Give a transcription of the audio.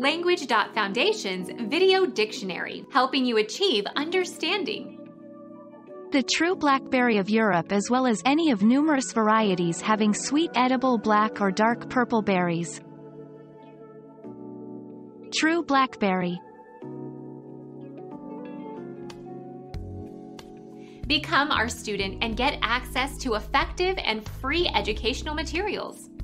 Language.Foundation's Video Dictionary, helping you achieve understanding. The true blackberry of Europe as well as any of numerous varieties having sweet edible black or dark purple berries. True blackberry. Become our student and get access to effective and free educational materials.